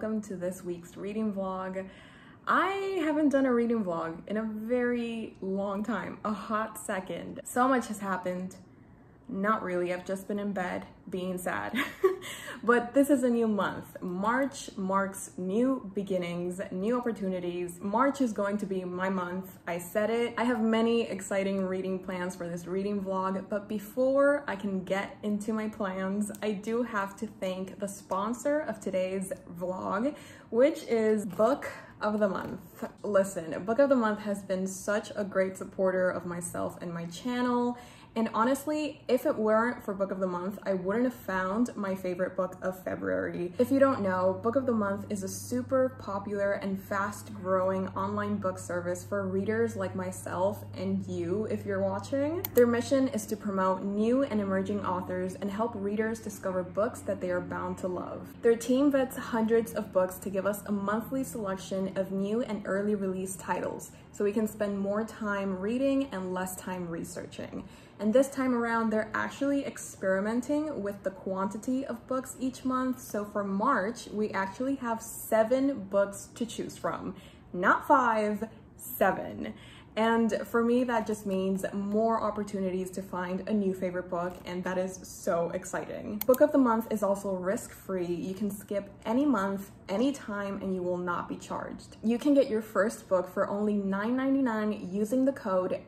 Welcome to this week's reading vlog. I haven't done a reading vlog in a very long time, a hot second. So much has happened not really, I've just been in bed being sad. but this is a new month. March marks new beginnings, new opportunities. March is going to be my month. I said it. I have many exciting reading plans for this reading vlog, but before I can get into my plans, I do have to thank the sponsor of today's vlog, which is Book of the month. Listen, Book of the month has been such a great supporter of myself and my channel and honestly, if it weren't for Book of the Month, I wouldn't have found my favorite book of February. If you don't know, Book of the Month is a super popular and fast growing online book service for readers like myself and you if you're watching. Their mission is to promote new and emerging authors and help readers discover books that they are bound to love. Their team vets hundreds of books to give us a monthly selection of new and early release titles so we can spend more time reading and less time researching. And this time around, they're actually experimenting with the quantity of books each month. So for March, we actually have seven books to choose from, not five, seven. And for me, that just means more opportunities to find a new favorite book, and that is so exciting. Book of the month is also risk-free. You can skip any month, anytime, and you will not be charged. You can get your first book for only $9.99 using the code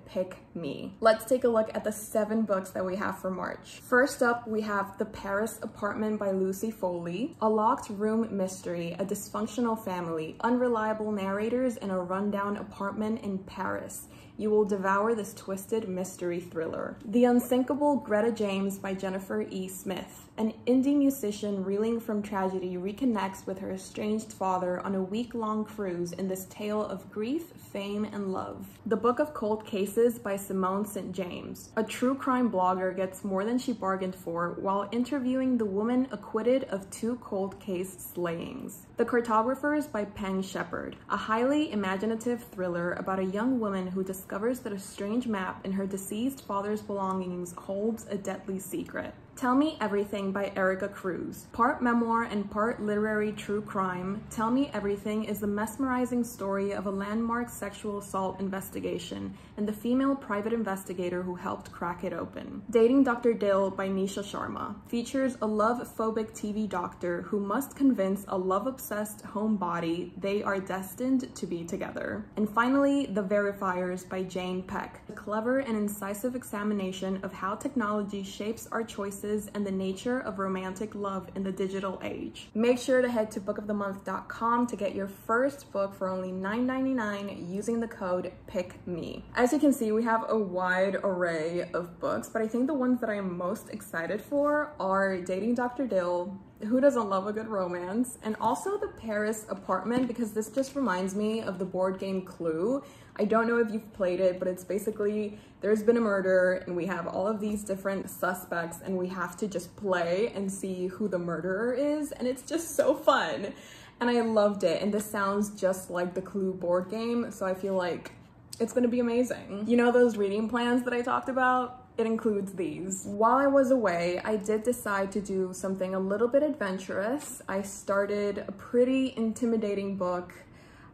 PICKME. Let's take a look at the seven books that we have for March. First up, we have The Paris Apartment by Lucy Foley, A Locked Room Mystery, A Dysfunctional Family, Unreliable Narrators in a Rundown Apartment in Paris you will devour this twisted mystery thriller. The Unsinkable Greta James by Jennifer E. Smith. An indie musician reeling from tragedy reconnects with her estranged father on a week-long cruise in this tale of grief, fame, and love. The Book of Cold Cases by Simone St. James. A true crime blogger gets more than she bargained for while interviewing the woman acquitted of two cold case slayings. The Cartographers by Peng Shepherd. A highly imaginative thriller about a young woman who discovers that a strange map in her deceased father's belongings holds a deadly secret. Tell Me Everything by Erika Krouse. Part memoir and part literary true crime, Tell Me Everything is the mesmerizing story of a landmark sexual assault investigation and the female private investigator who helped crack it open. Dating Dr. Dill by Nisha Sharma features a love-phobic TV doctor who must convince a love-obsessed homebody they are destined to be together. And finally, The Verifiers by Jane Pek, a clever and incisive examination of how technology shapes our choices and the nature of romantic love in the digital age. Make sure to head to bookofthemonth.com to get your first book for only $9.99 using the code PICKME. As you can see, we have a wide array of books, but I think the ones that I am most excited for are Dating Dr. Dill, who doesn't love a good romance? And also the Paris apartment because this just reminds me of the board game Clue. I don't know if you've played it, but it's basically there's been a murder and we have all of these different suspects and we have to just play and see who the murderer is. And it's just so fun. And I loved it. And this sounds just like the Clue board game. So I feel like it's gonna be amazing. You know those reading plans that I talked about? it includes these. While I was away, I did decide to do something a little bit adventurous. I started a pretty intimidating book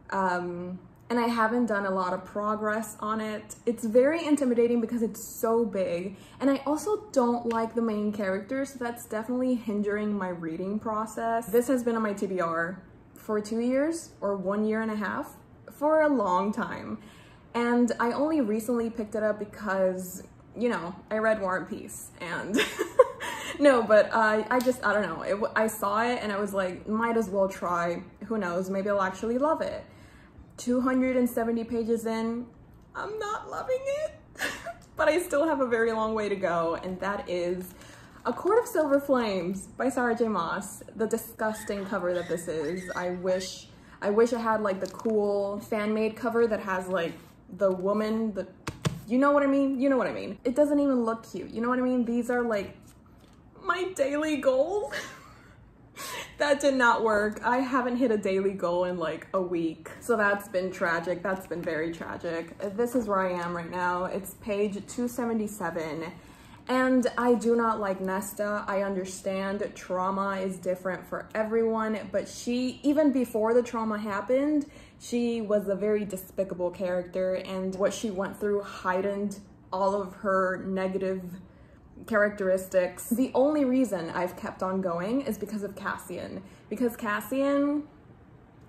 um, and I haven't done a lot of progress on it. It's very intimidating because it's so big and I also don't like the main character so that's definitely hindering my reading process. This has been on my TBR for two years or one year and a half for a long time. And I only recently picked it up because you know, I read War and Peace and no, but uh, I just, I don't know. It, I saw it and I was like, might as well try. Who knows? Maybe I'll actually love it. 270 pages in, I'm not loving it, but I still have a very long way to go. And that is A Court of Silver Flames by Sarah J Maas. The disgusting cover that this is. I wish, I wish I had like the cool fan-made cover that has like the woman, the you know what I mean? You know what I mean. It doesn't even look cute. You know what I mean? These are like my daily goals. that did not work. I haven't hit a daily goal in like a week. So that's been tragic. That's been very tragic. This is where I am right now. It's page 277. And I do not like Nesta. I understand trauma is different for everyone, but she, even before the trauma happened, she was a very despicable character, and what she went through heightened all of her negative characteristics. The only reason I've kept on going is because of Cassian. Because Cassian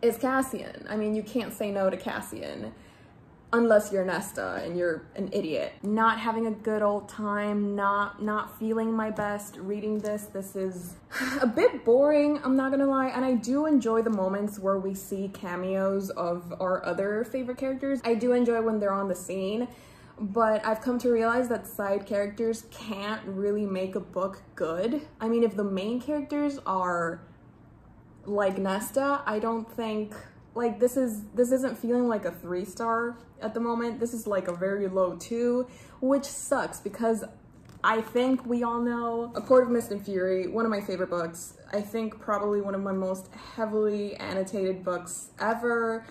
is Cassian. I mean, you can't say no to Cassian unless you're Nesta and you're an idiot. Not having a good old time, not not feeling my best reading this. This is a bit boring, I'm not gonna lie, and I do enjoy the moments where we see cameos of our other favorite characters. I do enjoy when they're on the scene, but I've come to realize that side characters can't really make a book good. I mean, if the main characters are like Nesta, I don't think like this is this isn't feeling like a three star at the moment. This is like a very low two, which sucks because I think we all know A Court of Mist and Fury, one of my favorite books. I think probably one of my most heavily annotated books ever.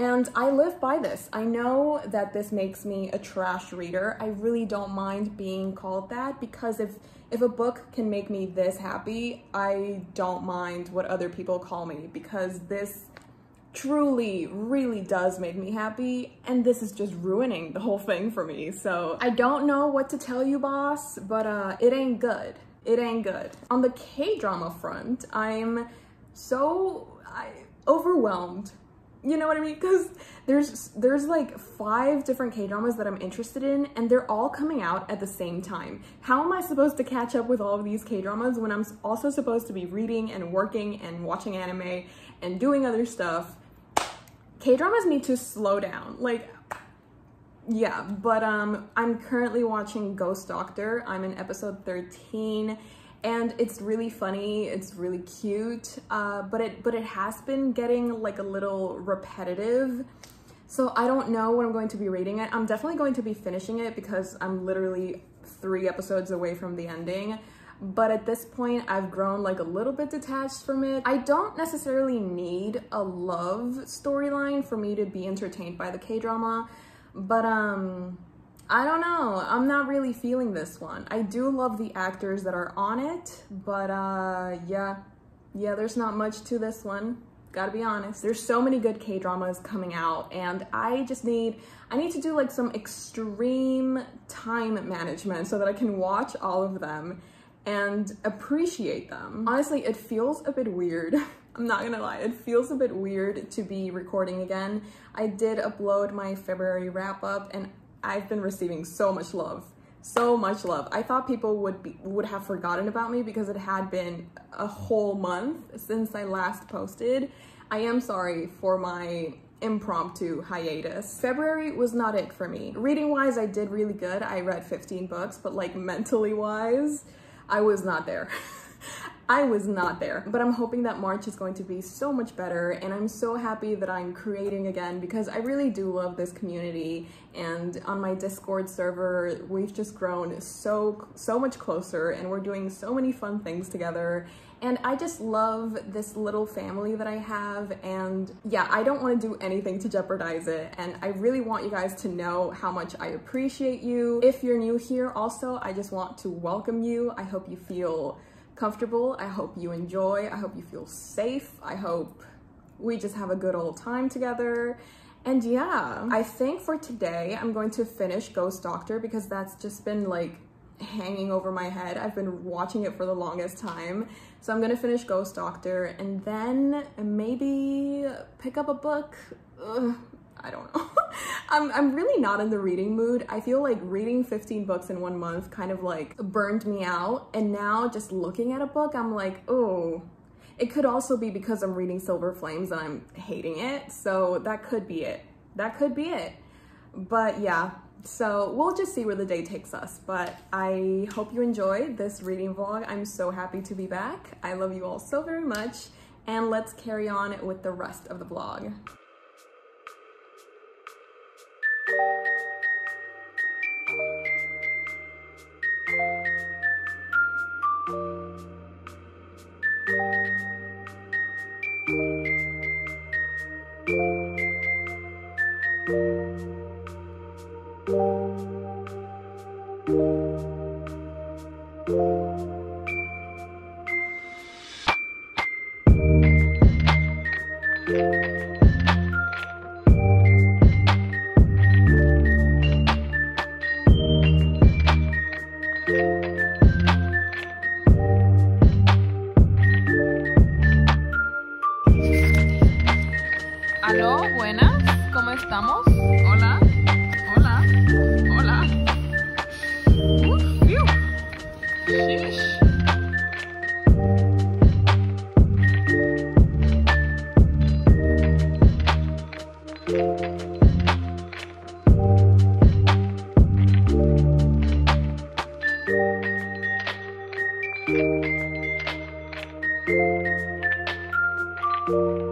And I live by this. I know that this makes me a trash reader. I really don't mind being called that because if if a book can make me this happy, I don't mind what other people call me because this truly really does make me happy and this is just ruining the whole thing for me so i don't know what to tell you boss but uh it ain't good it ain't good on the k-drama front i'm so I, overwhelmed you know what i mean because there's there's like five different k-dramas that i'm interested in and they're all coming out at the same time how am i supposed to catch up with all of these k-dramas when i'm also supposed to be reading and working and watching anime and doing other stuff K-dramas need to slow down. Like, yeah, but um, I'm currently watching Ghost Doctor. I'm in episode 13 and it's really funny. It's really cute, uh, but it but it has been getting like a little repetitive. So I don't know when I'm going to be reading it. I'm definitely going to be finishing it because I'm literally three episodes away from the ending but at this point I've grown like a little bit detached from it. I don't necessarily need a love storyline for me to be entertained by the K-drama, but um, I don't know. I'm not really feeling this one. I do love the actors that are on it, but uh, yeah, yeah, there's not much to this one. Gotta be honest. There's so many good K-dramas coming out and I just need, I need to do like some extreme time management so that I can watch all of them and appreciate them. Honestly, it feels a bit weird. I'm not gonna lie, it feels a bit weird to be recording again. I did upload my February wrap up and I've been receiving so much love so much love. I thought people would be would have forgotten about me because it had been a whole month since I last posted. I am sorry for my impromptu hiatus. February was not it for me. Reading wise, I did really good. I read 15 books, but like mentally wise, I was not there. I was not there, but I'm hoping that March is going to be so much better and I'm so happy that I'm creating again because I really do love this community and on my Discord server, we've just grown so, so much closer and we're doing so many fun things together and I just love this little family that I have and yeah, I don't want to do anything to jeopardize it and I really want you guys to know how much I appreciate you. If you're new here also, I just want to welcome you. I hope you feel comfortable. I hope you enjoy. I hope you feel safe. I hope we just have a good old time together. And yeah, I think for today, I'm going to finish Ghost Doctor because that's just been like hanging over my head. I've been watching it for the longest time. So I'm gonna finish Ghost Doctor and then maybe pick up a book. Ugh, I don't know. I'm, I'm really not in the reading mood. I feel like reading 15 books in one month kind of like burned me out. And now just looking at a book, I'm like, oh, it could also be because I'm reading Silver Flames and I'm hating it. So that could be it. That could be it. But yeah, so we'll just see where the day takes us. But I hope you enjoyed this reading vlog. I'm so happy to be back. I love you all so very much. And let's carry on with the rest of the vlog. Aló, I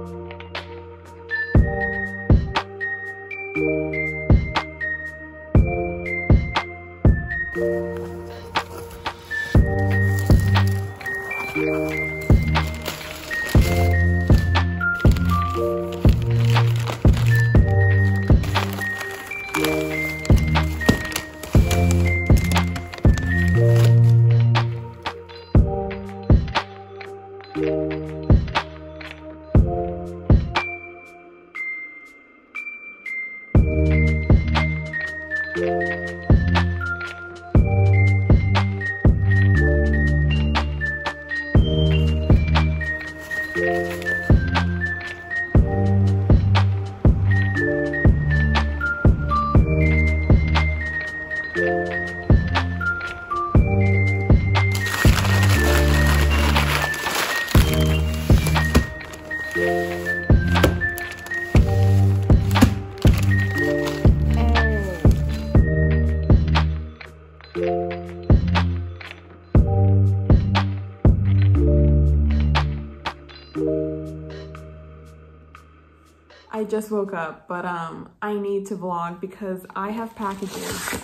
just woke up, but um, I need to vlog because I have packages.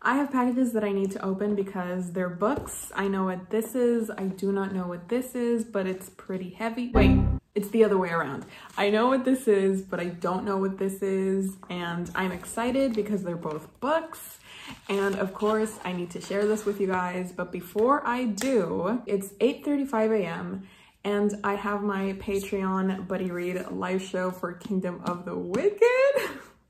I have packages that I need to open because they're books. I know what this is. I do not know what this is, but it's pretty heavy. Wait, it's the other way around. I know what this is, but I don't know what this is. And I'm excited because they're both books. And of course, I need to share this with you guys. But before I do, it's 8.35 a.m and I have my Patreon Buddy Read live show for Kingdom of the Wicked.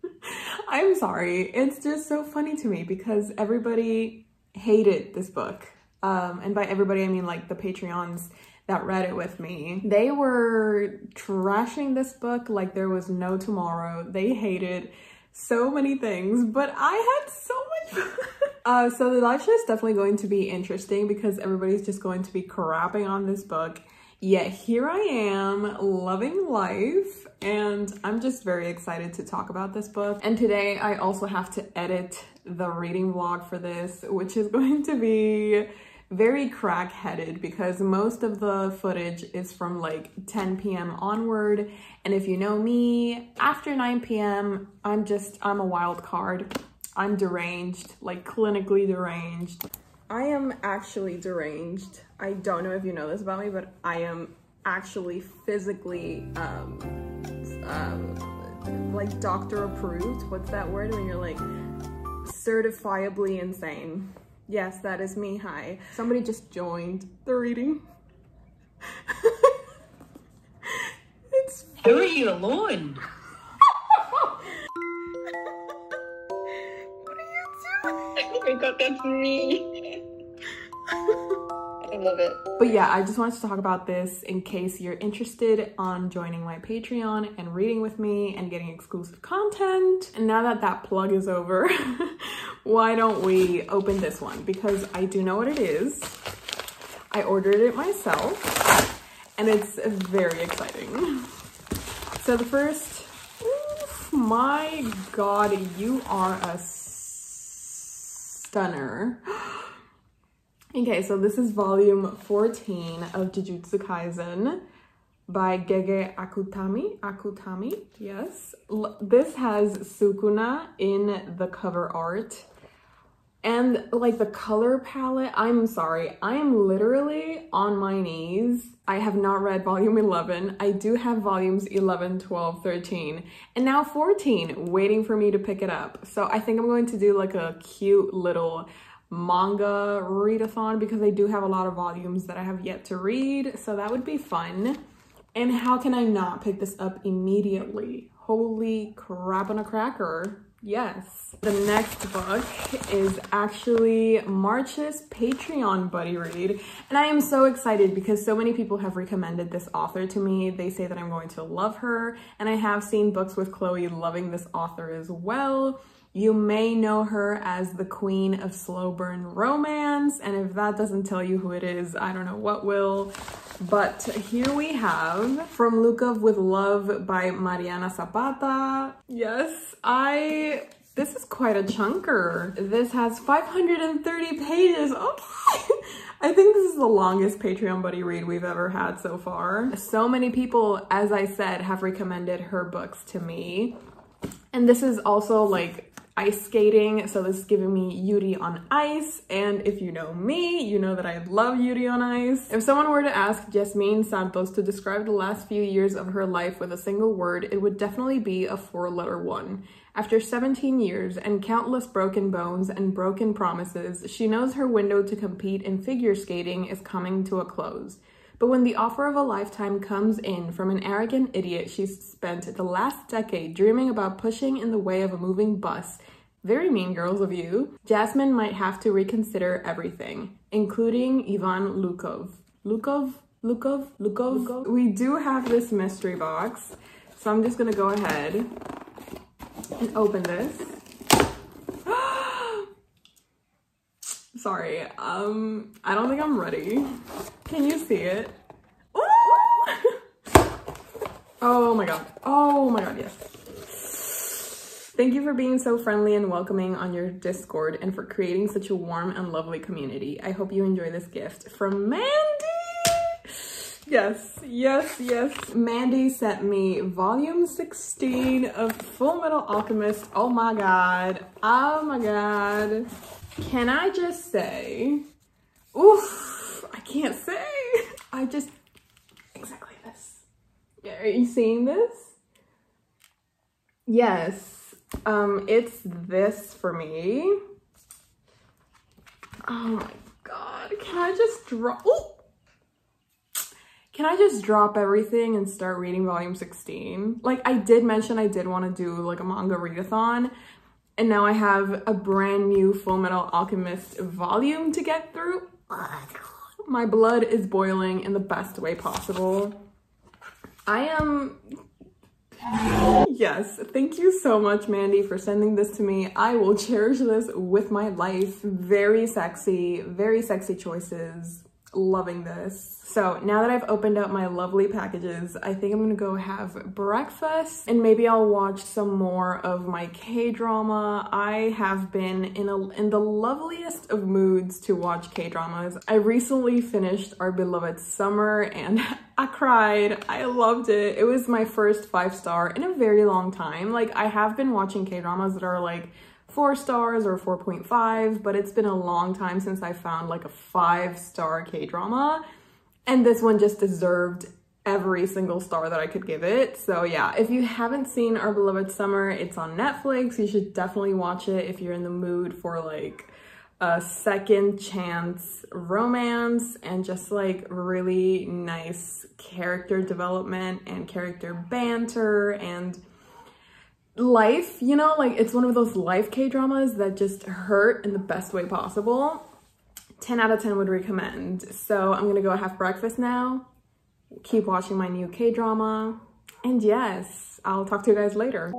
I'm sorry, it's just so funny to me because everybody hated this book. Um, and by everybody, I mean like the Patreons that read it with me. They were trashing this book like there was no tomorrow. They hated so many things, but I had so much fun. uh, so the live show is definitely going to be interesting because everybody's just going to be crapping on this book Yet here I am loving life and I'm just very excited to talk about this book. And today I also have to edit the reading vlog for this, which is going to be very crack-headed because most of the footage is from like 10 p.m. onward. And if you know me, after 9 p.m., I'm just, I'm a wild card. I'm deranged, like clinically deranged. I am actually deranged. I don't know if you know this about me, but I am actually physically, um, um, like doctor approved. What's that word when you're like certifiably insane? Yes, that is me. Hi. Somebody just joined the reading. it's Who are you alone? what are you doing? Oh my god, that's me. Love it. But yeah, I just wanted to talk about this in case you're interested on joining my Patreon and reading with me and getting exclusive content. And now that that plug is over, why don't we open this one? Because I do know what it is. I ordered it myself and it's very exciting. So the first, oof, my God, you are a stunner. Okay, so this is volume 14 of Jujutsu Kaisen by Gege Akutami. Akutami, yes. L this has Sukuna in the cover art. And like the color palette, I'm sorry, I am literally on my knees. I have not read volume 11. I do have volumes 11, 12, 13, and now 14 waiting for me to pick it up. So I think I'm going to do like a cute little manga readathon because I do have a lot of volumes that I have yet to read. So that would be fun. And how can I not pick this up immediately? Holy crap on a cracker. Yes. The next book is actually March's Patreon buddy read. And I am so excited because so many people have recommended this author to me. They say that I'm going to love her. And I have seen books with Chloe loving this author as well. You may know her as the queen of slow burn romance. And if that doesn't tell you who it is, I don't know what will. But here we have From Lukov with Love by Mariana Zapata. Yes, I this is quite a chunker. This has 530 pages. Okay. I think this is the longest Patreon buddy read we've ever had so far. So many people, as I said, have recommended her books to me. And this is also like ice skating. So this is giving me Yuri on Ice. And if you know me, you know that I love Yuri on Ice. If someone were to ask Jasmine Santos to describe the last few years of her life with a single word, it would definitely be a four letter one. After 17 years and countless broken bones and broken promises, she knows her window to compete in figure skating is coming to a close. But when the offer of a lifetime comes in from an arrogant idiot she's spent the last decade dreaming about pushing in the way of a moving bus, very mean girls of you, Jasmine might have to reconsider everything, including Ivan Lukov. Lukov? Lukov? Lukov? Lukov? We do have this mystery box, so I'm just gonna go ahead and open this. Sorry, um, I don't think I'm ready. Can you see it? oh my god. Oh my god, yes. Thank you for being so friendly and welcoming on your Discord and for creating such a warm and lovely community. I hope you enjoy this gift from Mandy. Yes, yes, yes. Mandy sent me volume 16 of Full Metal Alchemist. Oh my god. Oh my god. Can I just say, oof, I can't say. I just, exactly this. Yeah, are you seeing this? Yes, um, it's this for me. Oh my god, can I just drop, oh! Can I just drop everything and start reading volume 16? Like I did mention I did want to do like a manga readathon and now I have a brand new Full Metal Alchemist volume to get through. My blood is boiling in the best way possible. I am... Yes, thank you so much, Mandy, for sending this to me. I will cherish this with my life. Very sexy, very sexy choices loving this. So now that I've opened up my lovely packages, I think I'm gonna go have breakfast and maybe I'll watch some more of my K-drama. I have been in, a, in the loveliest of moods to watch K-dramas. I recently finished Our Beloved Summer and I cried. I loved it. It was my first five star in a very long time. Like I have been watching K-dramas that are like four stars or 4.5, but it's been a long time since I found like a five star K-drama. And this one just deserved every single star that I could give it. So yeah, if you haven't seen Our Beloved Summer, it's on Netflix. You should definitely watch it if you're in the mood for like a second chance romance and just like really nice character development and character banter and life, you know, like it's one of those life K-dramas that just hurt in the best way possible. 10 out of 10 would recommend. So I'm gonna go have breakfast now, keep watching my new K-drama, and yes, I'll talk to you guys later.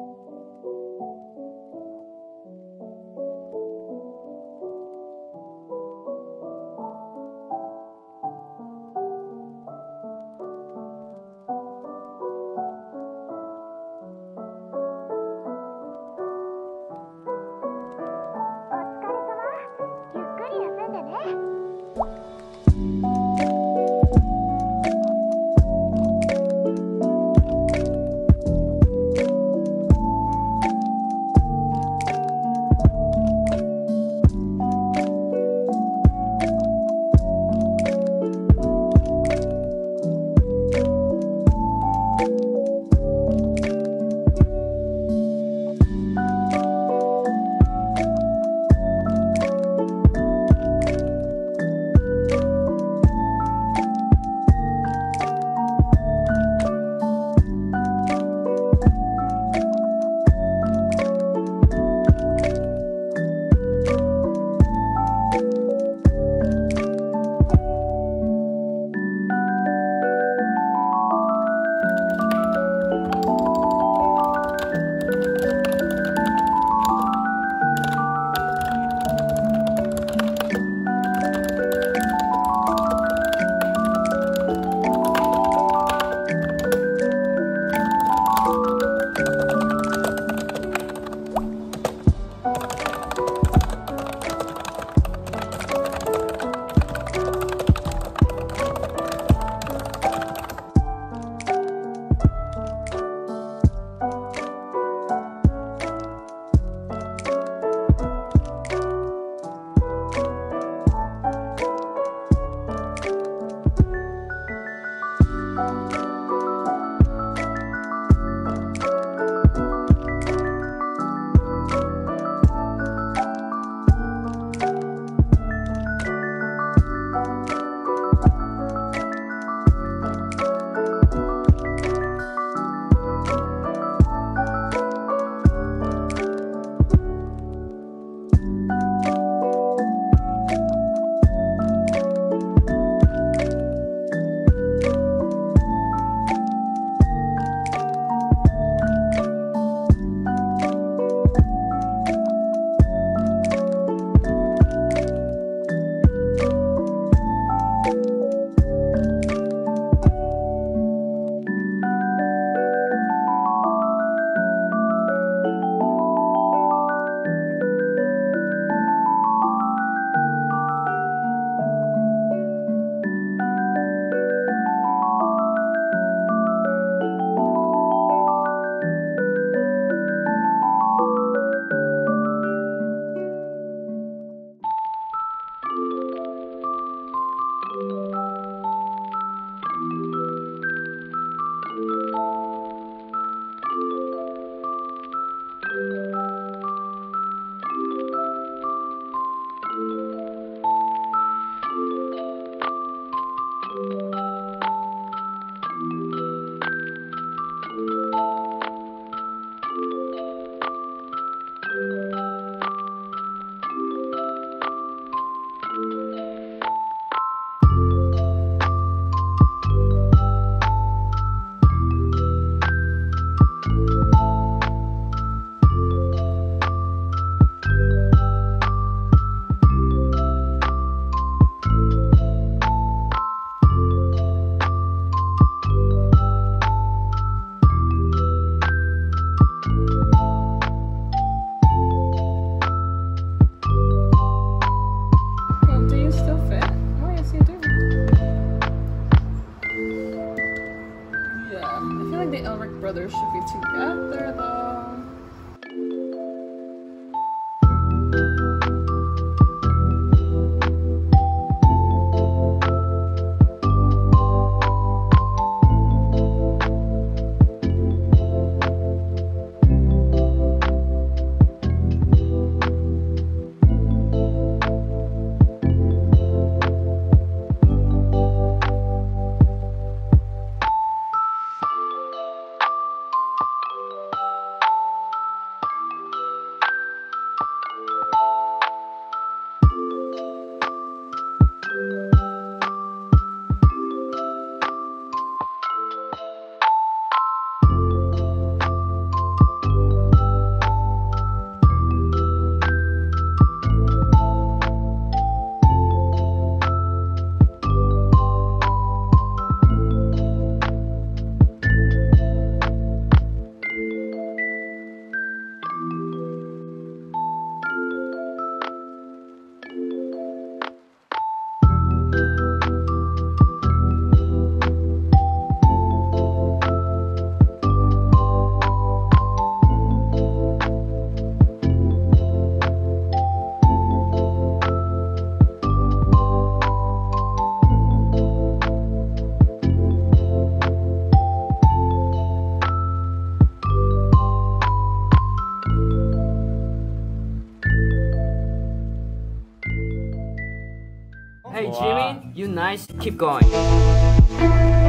Nice. Keep going.